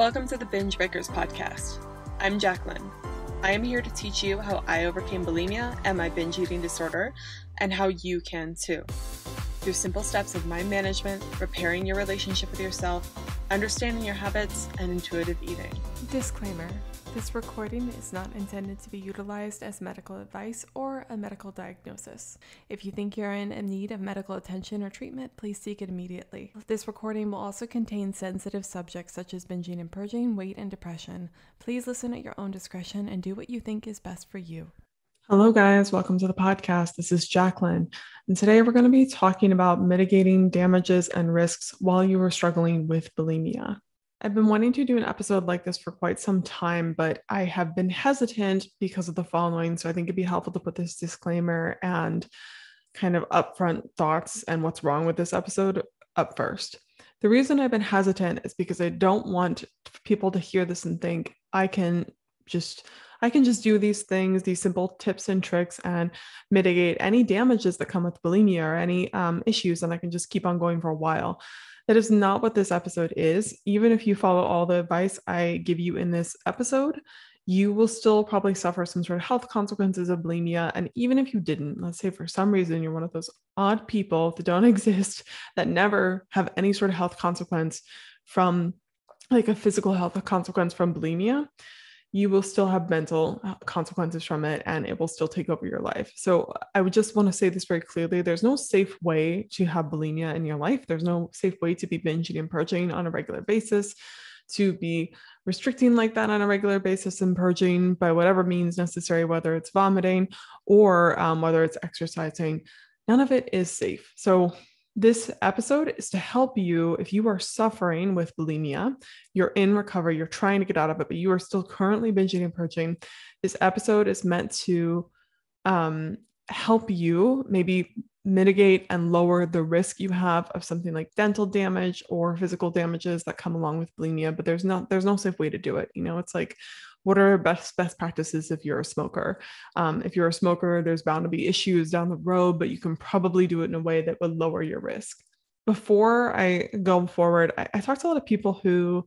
Welcome to the Binge Breakers podcast. I'm Jacqueline. I am here to teach you how I overcame bulimia and my binge eating disorder, and how you can too. Through simple steps of mind management, repairing your relationship with yourself, understanding your habits, and intuitive eating. Disclaimer this recording is not intended to be utilized as medical advice or a medical diagnosis. If you think you're in need of medical attention or treatment, please seek it immediately. This recording will also contain sensitive subjects such as binging and purging, weight, and depression. Please listen at your own discretion and do what you think is best for you. Hello, guys. Welcome to the podcast. This is Jacqueline. And today we're going to be talking about mitigating damages and risks while you are struggling with bulimia. I've been wanting to do an episode like this for quite some time, but I have been hesitant because of the following. So I think it'd be helpful to put this disclaimer and kind of upfront thoughts and what's wrong with this episode up first. The reason I've been hesitant is because I don't want people to hear this and think I can just I can just do these things, these simple tips and tricks, and mitigate any damages that come with bulimia or any um, issues, and I can just keep on going for a while. That is not what this episode is. Even if you follow all the advice I give you in this episode, you will still probably suffer some sort of health consequences of bulimia. And even if you didn't, let's say for some reason you're one of those odd people that don't exist that never have any sort of health consequence from like a physical health consequence from bulimia, you will still have mental uh, consequences from it and it will still take over your life. So I would just want to say this very clearly. There's no safe way to have bulimia in your life. There's no safe way to be binging and purging on a regular basis, to be restricting like that on a regular basis and purging by whatever means necessary, whether it's vomiting or um, whether it's exercising. None of it is safe. So this episode is to help you if you are suffering with bulimia, you're in recovery, you're trying to get out of it, but you are still currently binging and purging. This episode is meant to um, help you maybe mitigate and lower the risk you have of something like dental damage or physical damages that come along with bulimia but there's not there's no safe way to do it you know it's like what are best best practices if you're a smoker? Um, if you're a smoker there's bound to be issues down the road but you can probably do it in a way that would lower your risk. Before i go forward i, I talked to a lot of people who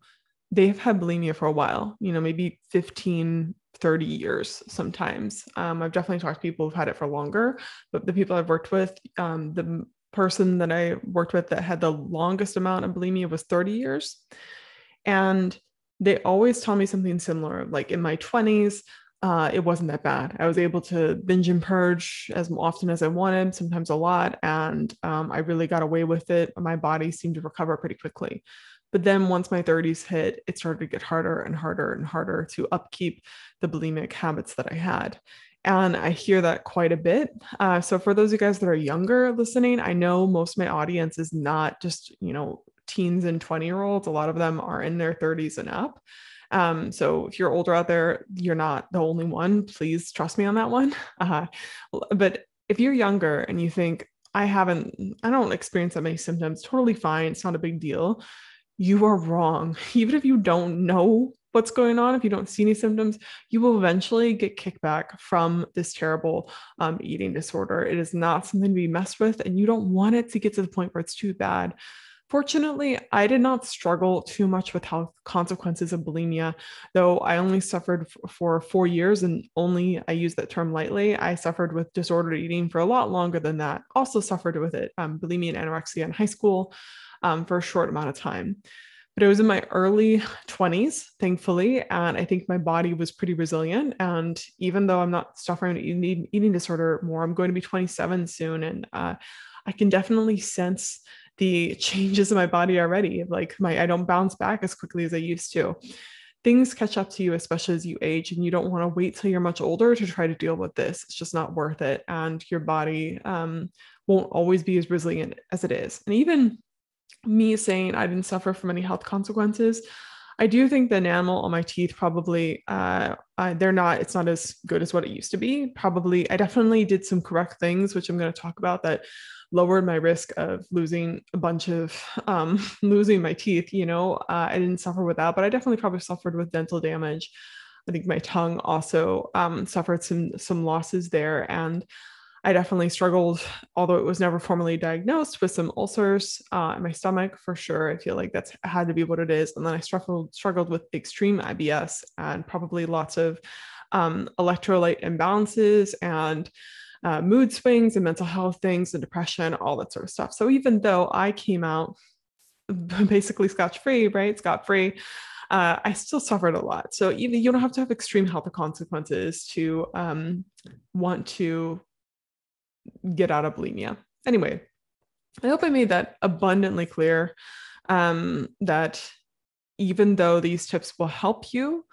they've had bulimia for a while you know maybe 15 30 years sometimes. Um, i've definitely talked to people who've had it for longer but the people i've worked with um, the person that i worked with that had the longest amount of bulimia was 30 years. And they always tell me something similar. Like in my 20s, uh, it wasn't that bad. I was able to binge and purge as often as I wanted, sometimes a lot, and um, I really got away with it. My body seemed to recover pretty quickly. But then once my 30s hit, it started to get harder and harder and harder to upkeep the bulimic habits that I had. And I hear that quite a bit. Uh, so for those of you guys that are younger listening, I know most of my audience is not just, you know, teens and 20 year olds. A lot of them are in their 30s and up. Um, so if you're older out there, you're not the only one. Please trust me on that one. Uh, but if you're younger and you think, I haven't, I don't experience that many symptoms, totally fine. It's not a big deal. You are wrong. Even if you don't know what's going on, if you don't see any symptoms, you will eventually get kickback from this terrible um, eating disorder. It is not something to be messed with, and you don't want it to get to the point where it's too bad. Fortunately, I did not struggle too much with health consequences of bulimia, though I only suffered f- for four years and only I use that term lightly. I suffered with disordered eating for a lot longer than that. Also suffered with it, um, bulimia and anorexia in high school um, for a short amount of time. But it was in my early 20s, thankfully, and I think my body was pretty resilient. And even though I'm not suffering eating, eating disorder more, I'm going to be 27 soon, and uh, I can definitely sense the changes in my body already. Like my I don't bounce back as quickly as I used to. Things catch up to you, especially as you age, and you don't want to wait till you're much older to try to deal with this. It's just not worth it, and your body um, won't always be as resilient as it is. And even me saying I didn't suffer from any health consequences, I do think the enamel on my teeth probably uh, uh, they're not it's not as good as what it used to be. Probably I definitely did some correct things, which I'm going to talk about that lowered my risk of losing a bunch of um, losing my teeth. You know, uh, I didn't suffer with that, but I definitely probably suffered with dental damage. I think my tongue also um, suffered some some losses there, and I definitely struggled, although it was never formally diagnosed, with some ulcers uh, in my stomach for sure. I feel like that's had to be what it is. And then I struggled struggled with extreme IBS and probably lots of um, electrolyte imbalances and uh, mood swings and mental health things and depression, all that sort of stuff. So even though I came out basically scotch free, right, scot free. Uh, I still suffered a lot. So even you don't have to have extreme health consequences to um, want to get out of bulimia. Anyway, I hope I made that abundantly clear um, that even though these tips will help you,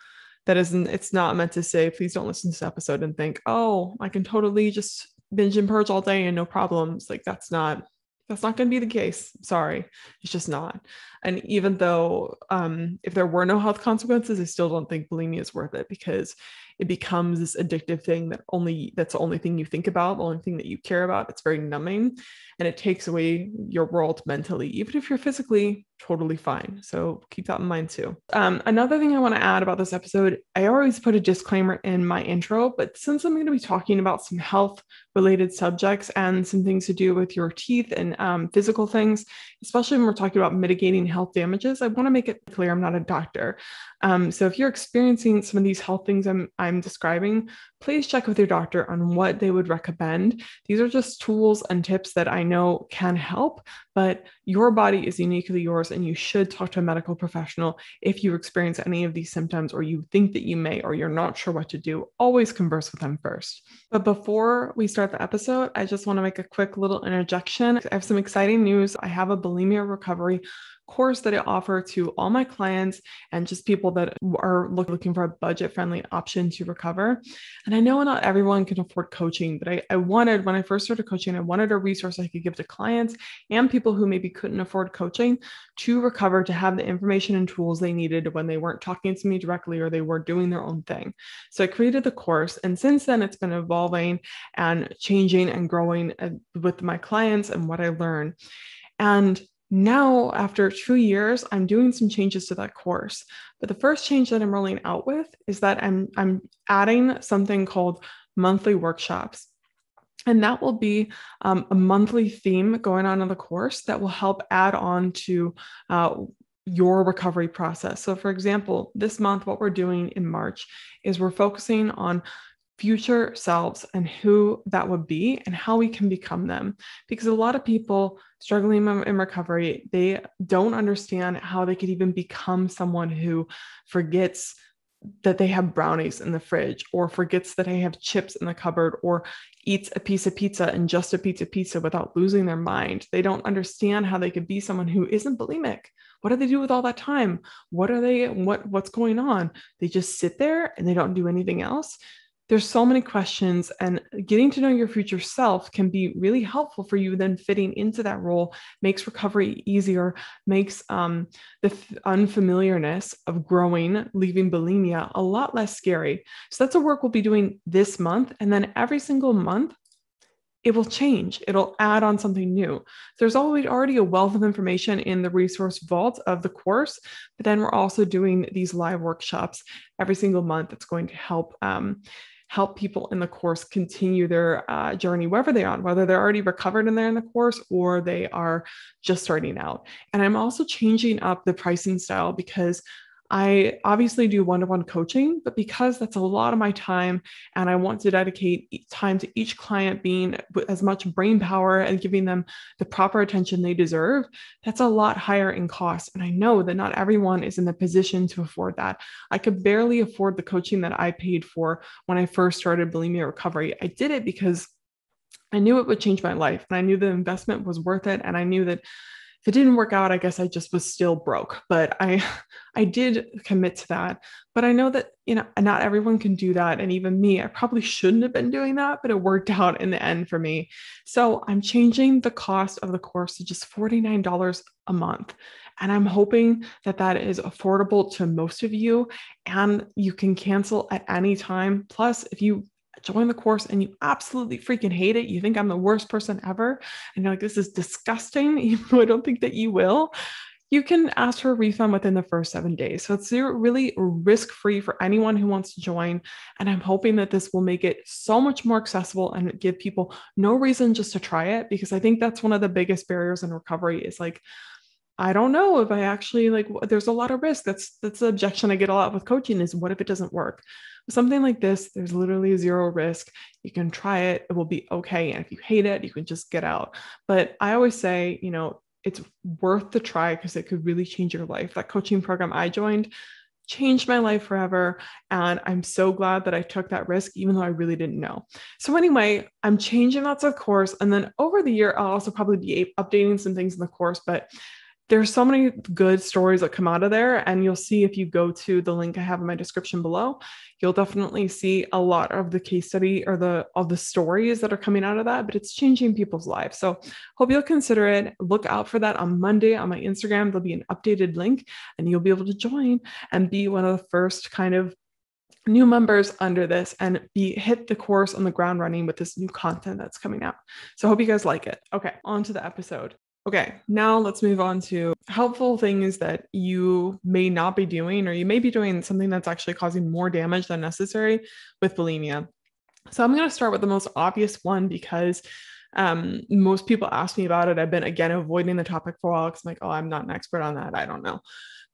that isn't, it's not meant to say, please don't listen to this episode and think, oh, I can totally just binge and purge all day and no problems. Like that's not, that's not going to be the case. Sorry. It's just not. And even though um, if there were no health consequences, I still don't think bulimia is worth it because it becomes this addictive thing that only that's the only thing you think about, the only thing that you care about. It's very numbing and it takes away your world mentally, even if you're physically totally fine. So keep that in mind too. Um, another thing I want to add about this episode, I always put a disclaimer in my intro, but since I'm going to be talking about some health related subjects and some things to do with your teeth and um, physical things, especially when we're talking about mitigating health damages, I want to make it clear I'm not a doctor. Um, so if you're experiencing some of these health things I'm, I'm describing, please check with your doctor on what they would recommend. These are just tools and tips that I know can help, but your body is uniquely yours and you should talk to a medical professional if you experience any of these symptoms or you think that you may or you're not sure what to do. Always converse with them first. But before we start the episode, I just want to make a quick little interjection. I have some exciting news. I have a bulimia recovery course that I offer to all my clients and just people that are look, looking for a budget friendly option to recover. And I know not everyone can afford coaching, but I, I wanted, when I first started coaching, I wanted a resource I could give to clients and people who maybe couldn't afford coaching to recover, to have the information and tools they needed when they weren't talking to me directly or they were doing their own thing. So I created the course. And since then, it's been evolving and changing and growing uh, with my clients and what I learn. And now after two years i'm doing some changes to that course but the first change that i'm rolling out with is that i'm i'm adding something called monthly workshops and that will be um, a monthly theme going on in the course that will help add on to uh, your recovery process. So, for example, this month, what we're doing in March is we're focusing on future selves and who that would be and how we can become them. Because a lot of people struggling in recovery, they don't understand how they could even become someone who forgets that they have brownies in the fridge or forgets that they have chips in the cupboard or eats a piece of pizza and just a piece of pizza without losing their mind. They don't understand how they could be someone who isn't bulimic. What do they do with all that time? What are they what what's going on? They just sit there and they don't do anything else there's so many questions and getting to know your future self can be really helpful for you then fitting into that role makes recovery easier makes um, the f- unfamiliarness of growing leaving bulimia a lot less scary so that's a work we'll be doing this month and then every single month it will change. It'll add on something new. There's already already a wealth of information in the resource vault of the course, but then we're also doing these live workshops every single month. That's going to help um, help people in the course continue their uh, journey wherever they're on, whether they're already recovered and they're in the course or they are just starting out. And I'm also changing up the pricing style because I obviously do one to one coaching, but because that's a lot of my time and I want to dedicate time to each client being as much brain power and giving them the proper attention they deserve, that's a lot higher in cost. And I know that not everyone is in the position to afford that. I could barely afford the coaching that I paid for when I first started bulimia recovery. I did it because I knew it would change my life and I knew the investment was worth it. And I knew that if it didn't work out, I guess I just was still broke. But I I did commit to that. But I know that, you know, not everyone can do that. And even me, I probably shouldn't have been doing that, but it worked out in the end for me. So I'm changing the cost of the course to just $49 a month. And I'm hoping that that is affordable to most of you and you can cancel at any time. Plus, if you join the course and you absolutely freaking hate it, you think I'm the worst person ever, and you're like, this is disgusting, even though I don't think that you will, you can ask for a refund within the first seven days. So it's really risk free for anyone who wants to join. And I'm hoping that this will make it so much more accessible and give people no reason just to try it because I think that's one of the biggest barriers in recovery is like, I don't know if I actually like there's a lot of risk. That's that's the objection I get a lot with coaching is what if it doesn't work? Something like this, there's literally zero risk. You can try it, it will be okay. And if you hate it, you can just get out. But I always say, you know, it's worth the try because it could really change your life. That coaching program I joined changed my life forever. And I'm so glad that I took that risk, even though I really didn't know. So, anyway, I'm changing lots of course. And then over the year, I'll also probably be updating some things in the course. But there's so many good stories that come out of there. And you'll see if you go to the link I have in my description below, you'll definitely see a lot of the case study or the of the stories that are coming out of that, but it's changing people's lives. So hope you'll consider it. Look out for that on Monday on my Instagram. There'll be an updated link and you'll be able to join and be one of the first kind of new members under this and be hit the course on the ground running with this new content that's coming out. So hope you guys like it. Okay, on to the episode. Okay, now let's move on to helpful things that you may not be doing, or you may be doing something that's actually causing more damage than necessary with bulimia. So I'm going to start with the most obvious one because um, most people ask me about it. I've been again avoiding the topic for a while because I'm like, oh, I'm not an expert on that. I don't know.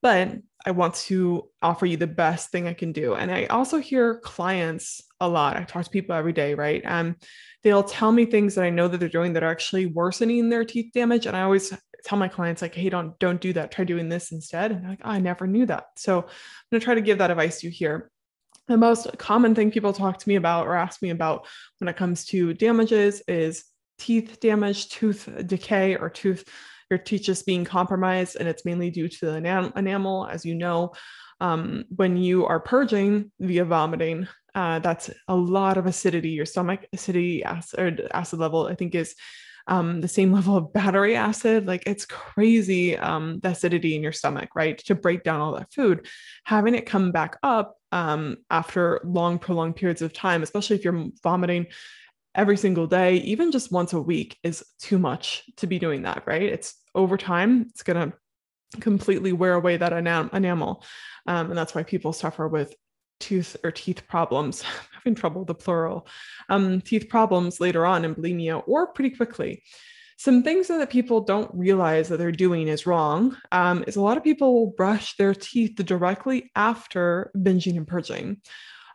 But I want to offer you the best thing I can do. And I also hear clients a lot. I talk to people every day, right? Um, they'll tell me things that I know that they're doing that are actually worsening their teeth damage. And I always tell my clients, like, hey, don't don't do that. Try doing this instead. And they're like, oh, I never knew that. So I'm gonna try to give that advice to you here. The most common thing people talk to me about or ask me about when it comes to damages is teeth damage, tooth decay, or tooth your teeth just being compromised, and it's mainly due to the enam- enamel, as you know. Um, when you are purging via vomiting, uh, that's a lot of acidity. Your stomach acidity acid, acid level, I think, is um, the same level of battery acid. Like it's crazy um, the acidity in your stomach, right? To break down all that food, having it come back up um, after long, prolonged periods of time, especially if you're vomiting every single day, even just once a week, is too much to be doing that, right? It's over time, it's going to completely wear away that enam- enamel. Um, and that's why people suffer with tooth or teeth problems, having trouble with the plural, um, teeth problems later on in bulimia or pretty quickly. Some things that people don't realize that they're doing is wrong um, is a lot of people will brush their teeth directly after binging and purging.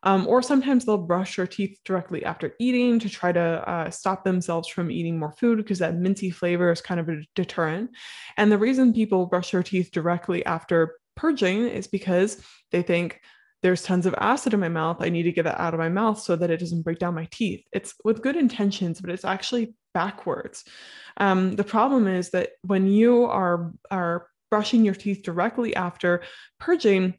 Um, or sometimes they'll brush their teeth directly after eating to try to uh, stop themselves from eating more food because that minty flavor is kind of a deterrent. And the reason people brush their teeth directly after purging is because they think there's tons of acid in my mouth. I need to get that out of my mouth so that it doesn't break down my teeth. It's with good intentions, but it's actually backwards. Um, the problem is that when you are are brushing your teeth directly after purging,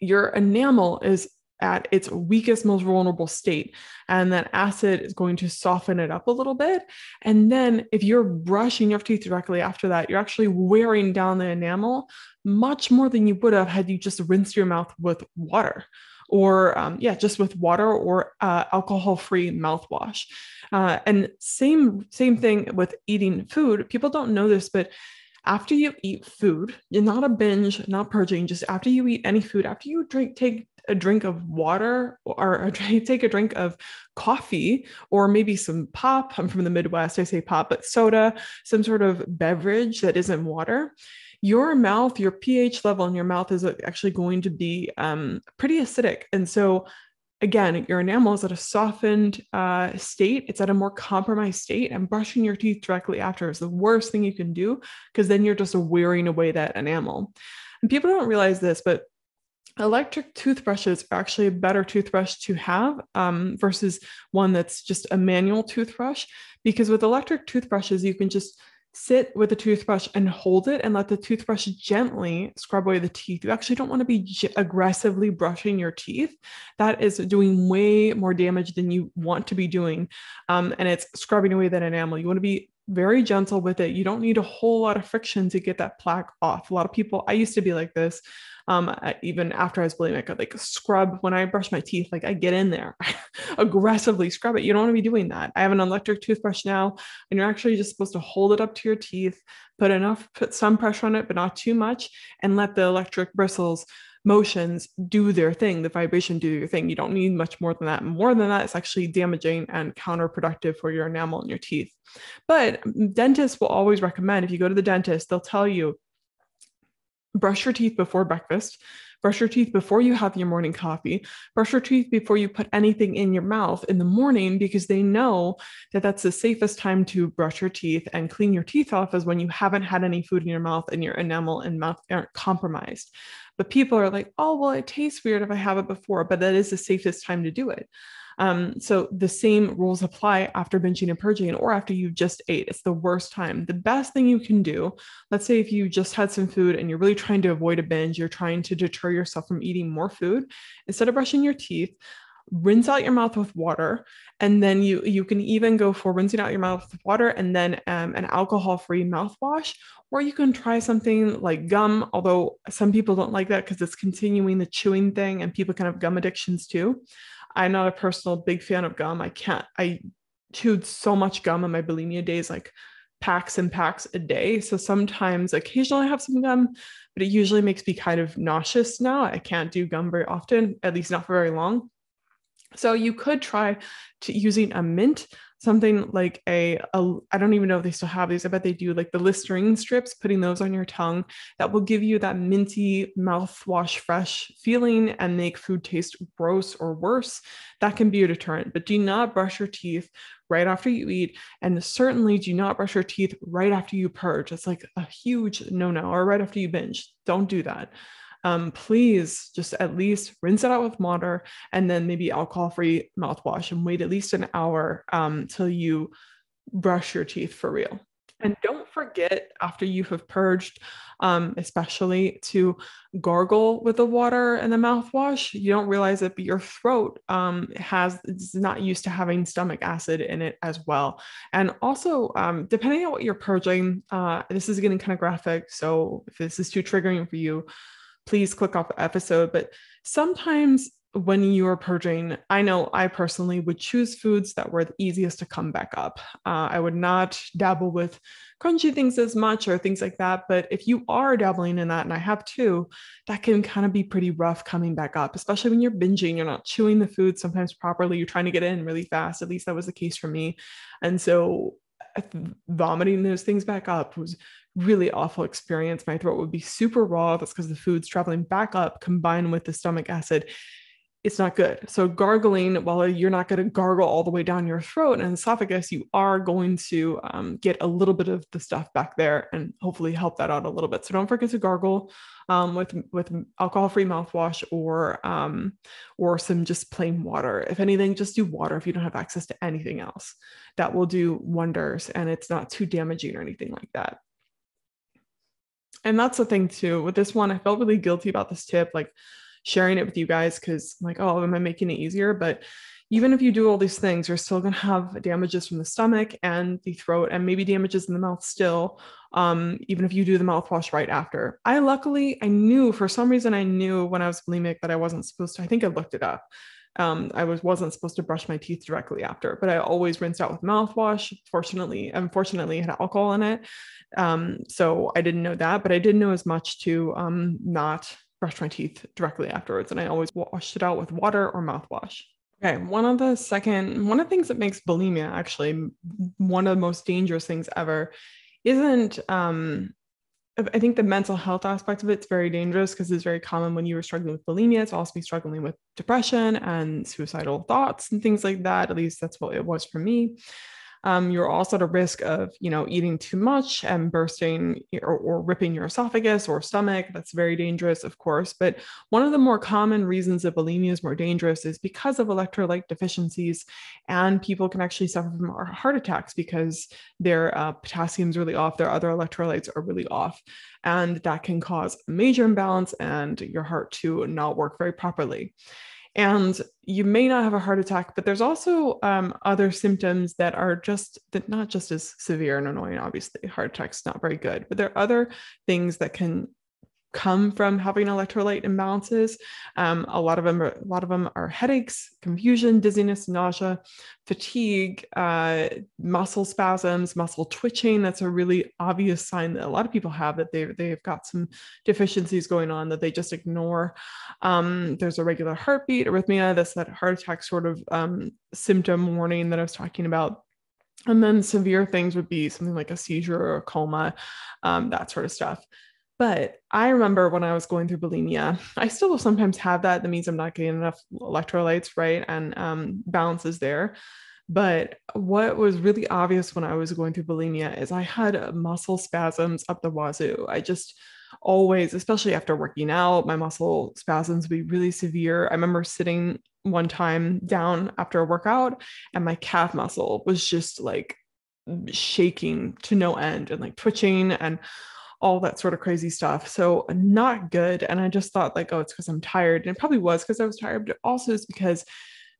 your enamel is at its weakest, most vulnerable state. And that acid is going to soften it up a little bit. And then if you're brushing your teeth directly after that, you're actually wearing down the enamel much more than you would have had you just rinsed your mouth with water or um, yeah just with water or uh, alcohol free mouthwash uh, and same same thing with eating food people don't know this but after you eat food you're not a binge not purging just after you eat any food after you drink take a drink of water or a, take a drink of coffee or maybe some pop. I'm from the Midwest, I say pop, but soda, some sort of beverage that isn't water. Your mouth, your pH level in your mouth is actually going to be um, pretty acidic. And so, again, your enamel is at a softened uh, state, it's at a more compromised state, and brushing your teeth directly after is the worst thing you can do because then you're just wearing away that enamel. And people don't realize this, but electric toothbrushes are actually a better toothbrush to have um, versus one that's just a manual toothbrush because with electric toothbrushes you can just sit with a toothbrush and hold it and let the toothbrush gently scrub away the teeth. You actually don't want to be j- aggressively brushing your teeth. That is doing way more damage than you want to be doing. Um, and it's scrubbing away that enamel. You want to be very gentle with it. You don't need a whole lot of friction to get that plaque off. A lot of people, I used to be like this. Um, even after I was bulimic, I like scrub when I brush my teeth, like I get in there, aggressively scrub it. You don't want to be doing that. I have an electric toothbrush now, and you're actually just supposed to hold it up to your teeth, put enough, put some pressure on it, but not too much, and let the electric bristles motions do their thing, the vibration do your thing. You don't need much more than that. More than that, it's actually damaging and counterproductive for your enamel and your teeth. But dentists will always recommend if you go to the dentist, they'll tell you brush your teeth before breakfast, brush your teeth before you have your morning coffee, brush your teeth before you put anything in your mouth in the morning because they know that that's the safest time to brush your teeth and clean your teeth off is when you haven't had any food in your mouth and your enamel and mouth aren't compromised. But people are like, oh, well, it tastes weird if I have it before, but that is the safest time to do it. Um, so the same rules apply after binging and purging or after you've just ate. It's the worst time. The best thing you can do, let's say if you just had some food and you're really trying to avoid a binge, you're trying to deter yourself from eating more food, instead of brushing your teeth, rinse out your mouth with water and then you you can even go for rinsing out your mouth with water and then um, an alcohol free mouthwash or you can try something like gum although some people don't like that because it's continuing the chewing thing and people can have gum addictions too. I'm not a personal big fan of gum. I can't i chewed so much gum in my bulimia days like packs and packs a day. So sometimes occasionally i have some gum but it usually makes me kind of nauseous now. I can't do gum very often at least not for very long so you could try to using a mint, something like a, a I don't even know if they still have these. I bet they do like the Listerine strips, putting those on your tongue that will give you that minty mouthwash fresh feeling and make food taste gross or worse. That can be a deterrent, but do not brush your teeth right after you eat. And certainly do not brush your teeth right after you purge. It's like a huge no no, or right after you binge. Don't do that um, please just at least rinse it out with water and then maybe alcohol free mouthwash and wait at least an hour um, till you brush your teeth for real. And don't forget after you have purged, um, especially to gargle with the water and the mouthwash. You don't realize it, but your throat um, has is not used to having stomach acid in it as well. And also, um, depending on what you're purging, uh, this is getting kind of graphic. So if this is too triggering for you, please click off the episode. But sometimes when you are purging, I know I personally would choose foods that were the easiest to come back up. Uh, I would not dabble with crunchy things as much or things like that. But if you are dabbling in that, and I have too, that can kind of be pretty rough coming back up, especially when you're binging, you're not chewing the food sometimes properly, you're trying to get in really fast. At least that was the case for me. And so vomiting those things back up was really awful experience. My throat would be super raw. That's because the food's traveling back up combined with the stomach acid. It's not good. So, gargling, while you're not going to gargle all the way down your throat and esophagus, you are going to um, get a little bit of the stuff back there and hopefully help that out a little bit. So, don't forget to gargle um, with with alcohol-free mouthwash or um, or some just plain water. If anything, just do water if you don't have access to anything else. That will do wonders, and it's not too damaging or anything like that and that's the thing too with this one i felt really guilty about this tip like sharing it with you guys because like oh am i making it easier? But even if you do all these things you're still going to have damages from the stomach and the throat and maybe damages in the mouth still um, even if you do the mouthwash right after. I luckily i knew for some reason i knew when i was bulimic that i wasn't supposed to. I think i looked it up um, I was wasn't supposed to brush my teeth directly after, but I always rinsed out with mouthwash. Fortunately, unfortunately, it had alcohol in it, um, so I didn't know that, but I did know as much to um, not brush my teeth directly afterwards, and I always washed it out with water or mouthwash. Okay, one of the second, one of the things that makes bulimia actually one of the most dangerous things ever isn't um, I think the mental health aspect of it's very dangerous because it's very common when you were struggling with bulimia to also be struggling with depression and suicidal thoughts and things like that. At least that's what it was for me um, you're also at a risk of, you know, eating too much and bursting or, or ripping your esophagus or stomach. That's very dangerous, of course. But one of the more common reasons that bulimia is more dangerous is because of electrolyte deficiencies, and people can actually suffer from heart attacks because their uh, potassium's really off, their other electrolytes are really off, and that can cause a major imbalance and your heart to not work very properly. And you may not have a heart attack but there's also um, other symptoms that are just that not just as severe and annoying obviously. Heart attack's not very good but there are other things that can come from having electrolyte imbalances. Um, a lot of them, are, a lot of them are headaches, confusion, dizziness, nausea, fatigue, uh, muscle spasms, muscle twitching. That's a really obvious sign that a lot of people have that they they've got some deficiencies going on that they just ignore. Um, there's a regular heartbeat, arrhythmia. That's that heart attack sort of um, symptom warning that I was talking about. And then severe things would be something like a seizure or a coma, um, that sort of stuff. But I remember when I was going through bulimia, I still sometimes have that. That means I'm not getting enough electrolytes, right? And um, balance is there. But what was really obvious when I was going through bulimia is I had muscle spasms up the wazoo. I just always, especially after working out, my muscle spasms would be really severe. I remember sitting one time down after a workout and my calf muscle was just like shaking to no end and like twitching and all that sort of crazy stuff. So not good. And I just thought like, oh, it's because I'm tired. And it probably was because I was tired, but also it's because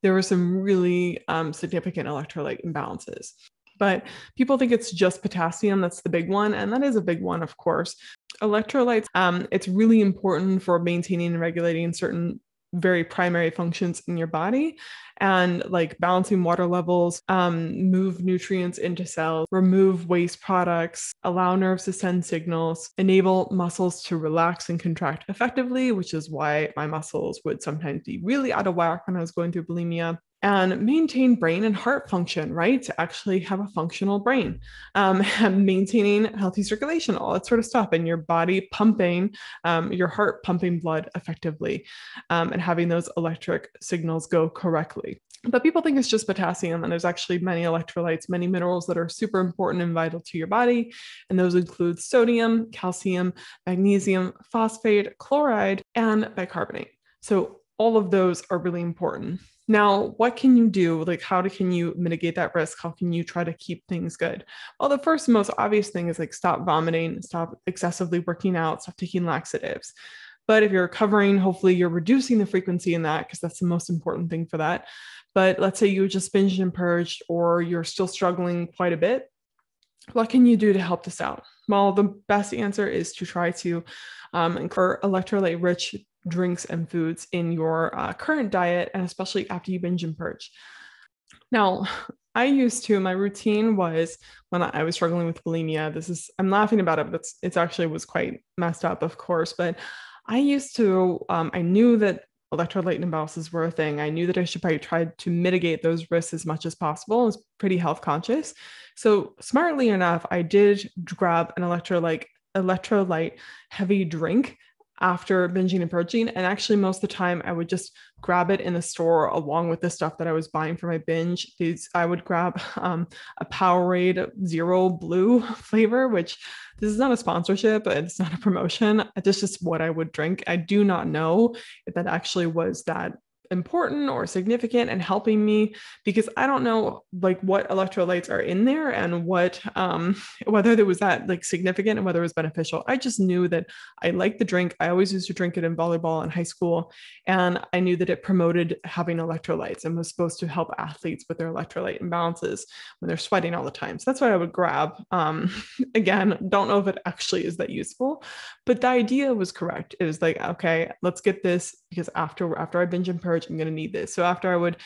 there were some really um, significant electrolyte imbalances. But people think it's just potassium that's the big one, and that is a big one, of course. Electrolytes, um, it's really important for maintaining and regulating certain very primary functions in your body and like balancing water levels, um, move nutrients into cells, remove waste products, allow nerves to send signals, enable muscles to relax and contract effectively, which is why my muscles would sometimes be really out of whack when I was going through bulimia and maintain brain and heart function, right? To actually have a functional brain, um, maintaining healthy circulation, all that sort of stuff, and your body pumping, um, your heart pumping blood effectively, um, and having those electric signals go correctly. But people think it's just potassium, and there's actually many electrolytes, many minerals that are super important and vital to your body. And those include sodium, calcium, magnesium, phosphate, chloride, and bicarbonate. So all of those are really important. Now, what can you do? Like, how can you mitigate that risk? How can you try to keep things good? Well, the first most obvious thing is like stop vomiting, stop excessively working out, stop taking laxatives. But if you're recovering, hopefully you're reducing the frequency in that because that's the most important thing for that. But let's say you just binged and purged, or you're still struggling quite a bit. What can you do to help this out? Well, the best answer is to try to um, incur electrolyte rich drinks and foods in your uh, current diet, and especially after you binge and purge. Now, I used to, my routine was when I was struggling with bulimia. This is, I'm laughing about it, but it's, it's actually was quite messed up, of course. But I used to, um, I knew that electrolyte imbalances were a thing. I knew that I should probably try to mitigate those risks as much as possible. I was pretty health conscious. So smartly enough, I did grab an electrolyte electrolyte heavy drink after binging and purging. And actually, most of the time, I would just grab it in the store along with the stuff that I was buying for my binge. These I would grab um, a Powerade Zero Blue flavor, which this is not a sponsorship, it's not a promotion. It's just what I would drink. I do not know if that actually was that important or significant and helping me because I don't know like what electrolytes are in there and what um whether there was that like significant and whether it was beneficial. I just knew that I liked the drink. I always used to drink it in volleyball in high school and I knew that it promoted having electrolytes and was supposed to help athletes with their electrolyte imbalances when they're sweating all the time. So that's what I would grab. Um again, don't know if it actually is that useful, but the idea was correct. It was like okay, let's get this because after after I binge and purge, I'm gonna need this. So after I would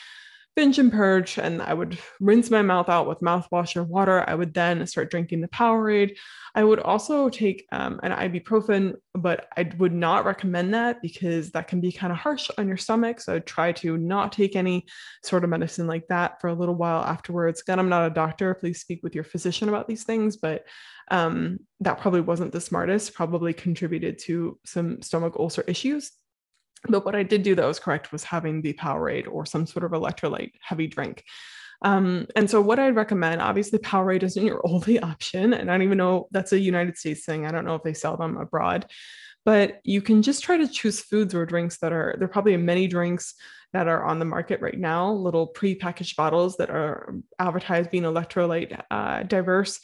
binge and purge and I would rinse my mouth out with mouthwash or water, I would then start drinking the Powerade. I would also take um, an ibuprofen, but I would not recommend that because that can be kind of harsh on your stomach. So I'd try to not take any sort of medicine like that for a little while afterwards. Again, I'm not a doctor. Please speak with your physician about these things, but um, that probably wasn't the smartest, probably contributed to some stomach ulcer issues. But what I did do that was correct was having the Powerade or some sort of electrolyte heavy drink. Um, and so, what I'd recommend, obviously, Powerade isn't your only option. And I don't even know that's a United States thing. I don't know if they sell them abroad, but you can just try to choose foods or drinks that are, there are probably many drinks that are on the market right now, little pre-packaged bottles that are advertised being electrolyte uh, diverse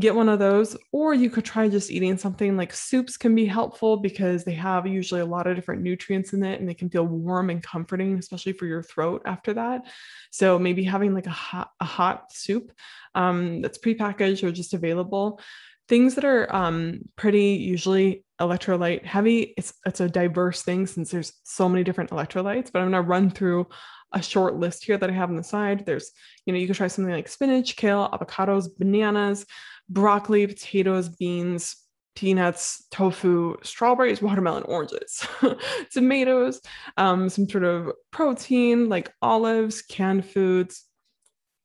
get one of those or you could try just eating something like soups can be helpful because they have usually a lot of different nutrients in it and they can feel warm and comforting especially for your throat after that. So maybe having like a hot, a hot soup um, that's prepackaged or just available. Things that are um, pretty usually electrolyte heavy it's it's a diverse thing since there's so many different electrolytes but i'm going to run through a short list here that i have on the side. There's you know you could try something like spinach kale avocados bananas broccoli, potatoes, beans, peanuts, tofu, strawberries, watermelon, oranges, tomatoes, um, some sort of protein like olives, canned foods.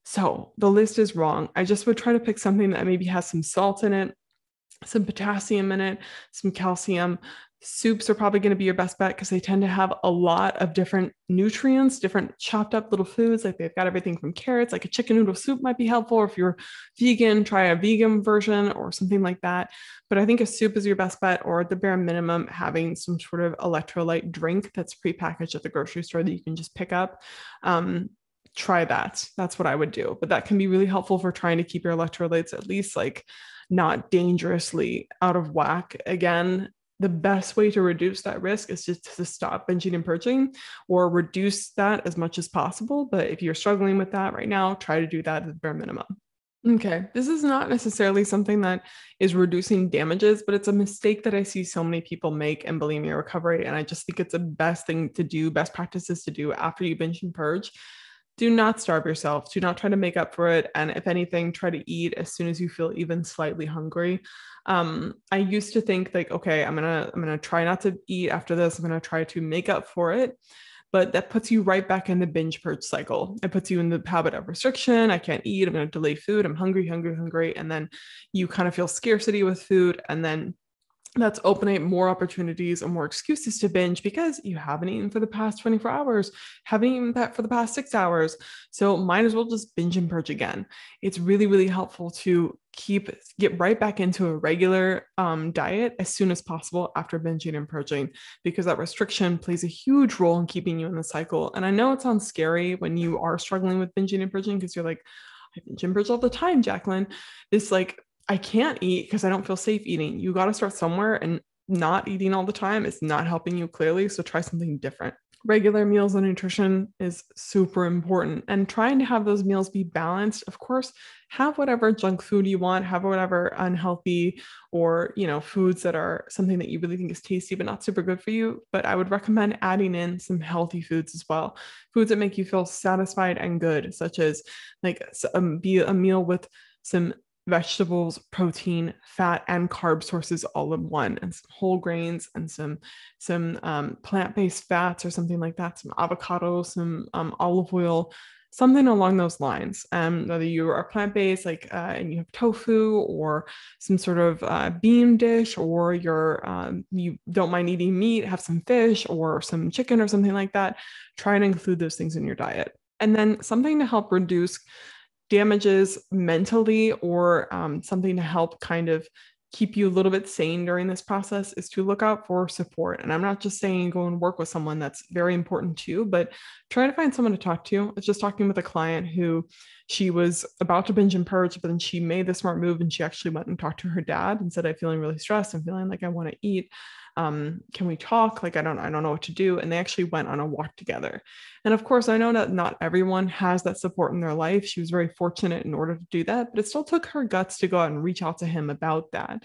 So the list is wrong. I just would try to pick something that maybe has some salt in it, some potassium in it, some calcium, soups are probably going to be your best bet because they tend to have a lot of different nutrients, different chopped up little foods. Like they've got everything from carrots, like a chicken noodle soup might be helpful. Or if you're vegan, try a vegan version or something like that. But I think a soup is your best bet, or at the bare minimum, having some sort of electrolyte drink that's prepackaged at the grocery store that you can just pick up. Um, try that. That's what I would do. But that can be really helpful for trying to keep your electrolytes at least like not dangerously out of whack. Again, the best way to reduce that risk is just to stop binging and purging or reduce that as much as possible. But if you're struggling with that right now, try to do that at the bare minimum. Okay, this is not necessarily something that is reducing damages, but it's a mistake that I see so many people make in bulimia recovery. And I just think it's the best thing to do, best practices to do after you binge and purge. Do not starve yourself. Do not try to make up for it. And if anything, try to eat as soon as you feel even slightly hungry. Um i used to think like okay i'm gonna i'm gonna try not to eat after this. I'm gonna try to make up for it. But that puts you right back in the binge purge cycle. It puts you in the habit of restriction. I can't eat. I'm gonna delay food. I'm hungry hungry hungry. And then you kind of feel scarcity with food. And then that's opening more opportunities and more excuses to binge because you haven't eaten for the past 24 hours, haven't eaten that for the past six hours. So might as well just binge and purge again. It's really, really helpful to keep get right back into a regular um, diet as soon as possible after binging and purging because that restriction plays a huge role in keeping you in the cycle. And I know it sounds scary when you are struggling with binging and purging because you're like, I binge and purge all the time, Jacqueline. This like I can't eat because I don't feel safe eating. You got to start somewhere and not eating all the time is not helping you clearly. So try something different. Regular meals and nutrition is super important and trying to have those meals be balanced. Of course, have whatever junk food you want, have whatever unhealthy or, you know, foods that are something that you really think is tasty but not super good for you, but I would recommend adding in some healthy foods as well. Foods that make you feel satisfied and good, such as like um, be a meal with some vegetables, protein, fat, and carb sources all in one, and some whole grains and some some um, plant-based fats or something like that, some avocado, some um, olive oil, something along those lines. Um, whether you are plant-based, like uh, and you have tofu or some sort of uh, bean dish, or you're um, you don't mind eating meat, have some fish or some chicken or something like that. Try and include those things in your diet. And then something to help reduce damages mentally or um, something to help kind of keep you a little bit sane during this process is to look out for support. And I'm not just saying go and work with someone that's very important too, but try to find someone to talk to. It's just talking with a client who she was about to binge and purge, but then she made the smart move and she actually went and talked to her dad and said, I'm feeling really stressed. I'm feeling like I want to eat. Um, can we talk? Like i don't i don't know what to do. And they actually went on a walk together. And of course i know that not everyone has that support in their life. She was very fortunate in order to do that but it still took her guts to go out and reach out to him about that.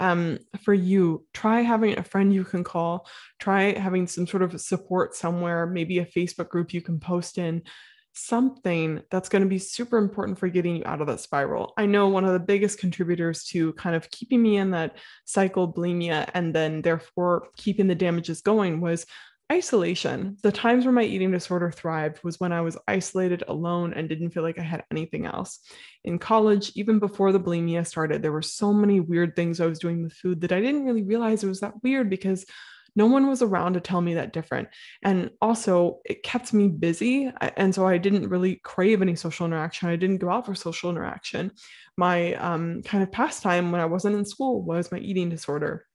Um, for you try having a friend you can call. Try having some sort of support somewhere maybe a facebook group you can post in something that's going to be super important for getting you out of that spiral. I know one of the biggest contributors to kind of keeping me in that cycle bulimia and then therefore keeping the damages going was isolation. The times where my eating disorder thrived was when I was isolated alone and didn't feel like I had anything else. In college, even before the bulimia started, there were so many weird things I was doing with food that I didn't really realize it was that weird because no one was around to tell me that different. And also, it kept me busy. And so I didn't really crave any social interaction. I didn't go out for social interaction. My um, kind of pastime when I wasn't in school was my eating disorder.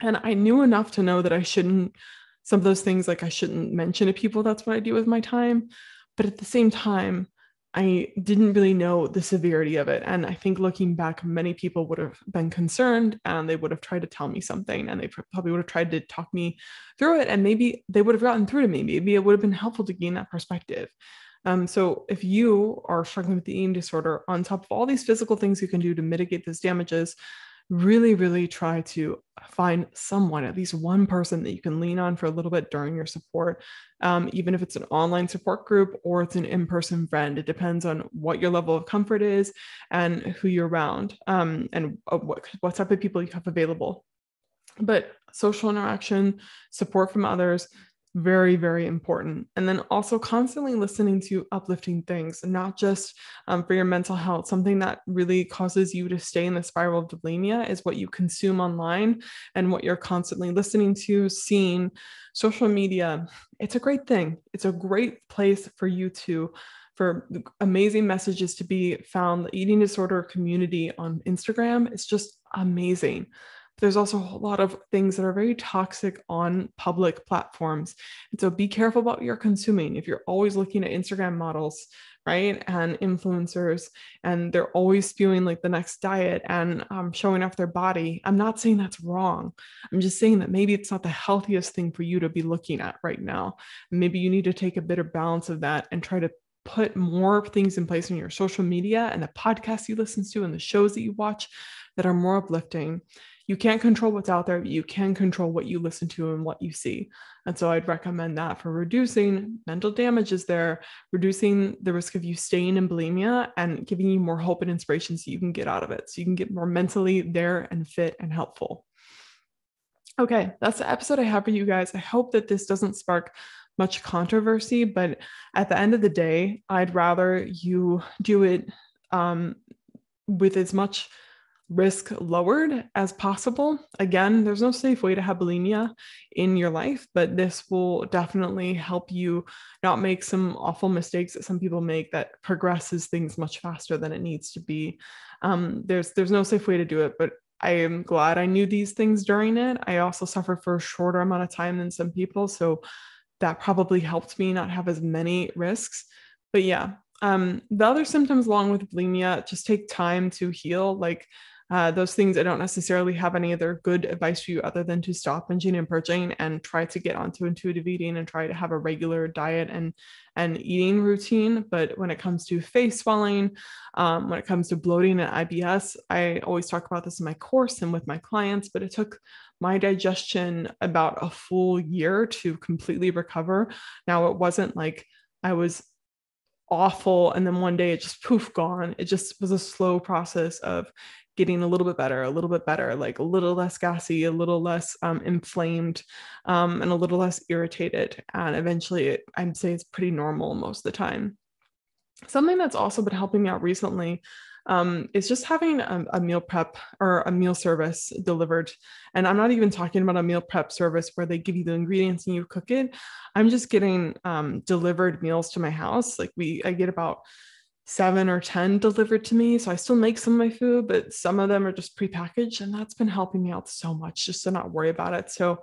And I knew enough to know that I shouldn't, some of those things like I shouldn't mention to people that's what I do with my time. But at the same time, I didn't really know the severity of it. And I think looking back, many people would have been concerned and they would have tried to tell me something and they probably would have tried to talk me through it. And maybe they would have gotten through to me. Maybe it would have been helpful to gain that perspective. Um, so if you are struggling with the eating disorder, on top of all these physical things you can do to mitigate those damages, really, really try to find someone, at least one person that you can lean on for a little bit during your support, um, even if it's an online support group or it's an in person friend. It depends on what your level of comfort is and who you're around um, and uh, what, what type of people you have available. But social interaction, support from others, very very important. And then also constantly listening to uplifting things not just um, for your mental health. Something that really causes you to stay in the spiral of bulimia is what you consume online and what you're constantly listening to seeing social media. It's a great thing. It's a great place for you to for amazing messages to be found. The eating disorder community on instagram it's just amazing there's also a lot of things that are very toxic on public platforms. And so be careful about what you're consuming. If you're always looking at Instagram models, right, and influencers, and they're always spewing like the next diet and um, showing off their body, I'm not saying that's wrong. I'm just saying that maybe it's not the healthiest thing for you to be looking at right now. Maybe you need to take a better balance of that and try to put more things in place in your social media and the podcasts you listen to and the shows that you watch that are more uplifting you can't control what's out there, but you can control what you listen to and what you see. And so I'd recommend that for reducing mental damages there, reducing the risk of you staying in bulimia and giving you more hope and inspiration so you can get out of it. So you can get more mentally there and fit and helpful. Okay, that's the episode I have for you guys. I hope that this doesn't spark much controversy, but at the end of the day, I'd rather you do it um, with as much risk lowered as possible. Again, there's no safe way to have bulimia in your life, but this will definitely help you not make some awful mistakes that some people make that progresses things much faster than it needs to be. Um, there's there's no safe way to do it, but I am glad I knew these things during it. I also suffered for a shorter amount of time than some people, so that probably helped me not have as many risks. But yeah, um, the other symptoms along with bulimia just take time to heal. Like uh, those things I don't necessarily have any other good advice for you other than to stop binging and purging and try to get onto intuitive eating and try to have a regular diet and and eating routine. But when it comes to face swelling, um, when it comes to bloating and IBS, I always talk about this in my course and with my clients. But it took my digestion about a full year to completely recover. Now it wasn't like I was awful and then one day it just poof gone it just was a slow process of getting a little bit better, a little bit better, like a little less gassy, a little less um, inflamed, um, and a little less irritated. And eventually, it, I'd say it's pretty normal most of the time. Something that's also been helping me out recently um, is just having a, a, meal prep or a meal service delivered. And I'm not even talking about a meal prep service where they give you the ingredients and you cook it. I'm just getting um, delivered meals to my house. Like we, I get about seven or 10 delivered to me. So I still make some of my food, but some of them are just prepackaged. And that's been helping me out so much just to not worry about it. So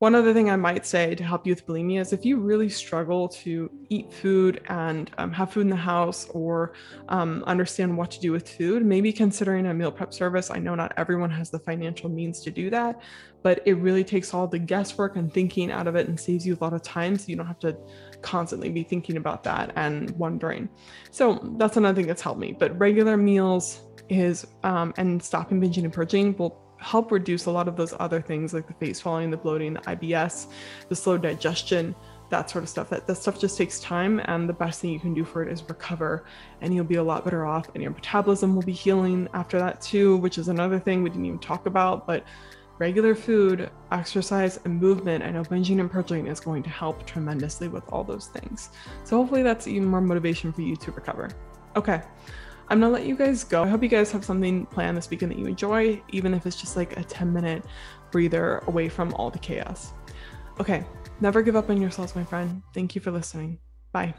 one other thing I might say to help you with bulimia is if you really struggle to eat food and um, have food in the house or um, understand what to do with food, maybe considering a meal prep service. I know not everyone has the financial means to do that, but it really takes all the guesswork and thinking out of it and saves you a lot of time so you don't have to constantly be thinking about that and wondering. So that's another thing that's helped me. But regular meals is um, and stopping binging and purging will help reduce a lot of those other things like the face swelling, the bloating, the IBS, the slow digestion, that sort of stuff. That, that stuff just takes time, and the best thing you can do for it is recover, and you'll be a lot better off, and your metabolism will be healing after that too, which is another thing we didn't even talk about. But regular food, exercise, and movement, I know binging and purging is going to help tremendously with all those things. So hopefully that's even more motivation for you to recover. Okay. I'm gonna let you guys go. I hope you guys have something planned this weekend that you enjoy, even if it's just like a 10 minute breather away from all the chaos. Okay, never give up on yourselves, my friend. Thank you for listening. Bye.